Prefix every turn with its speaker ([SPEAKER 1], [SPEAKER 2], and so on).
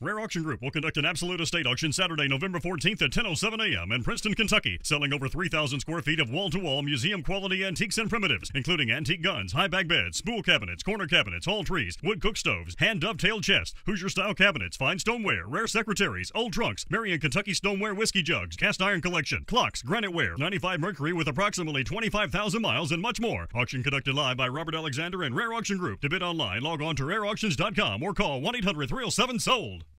[SPEAKER 1] Rare Auction Group will conduct an absolute estate auction Saturday, November 14th at 10.07 a.m. in Princeton, Kentucky, selling over 3,000 square feet of wall-to-wall museum-quality antiques and primitives, including antique guns, high-back beds, spool cabinets, corner cabinets, hall trees, wood cook stoves, hand dovetail chests, Hoosier-style cabinets, fine stoneware, rare secretaries, old trunks, Marion, Kentucky stoneware whiskey jugs, cast iron collection, clocks, graniteware, 95 Mercury with approximately 25,000 miles, and much more. Auction conducted live by Robert Alexander and Rare Auction Group. To bid online, log on to rareauctions.com or call 1-800-307-SOLD.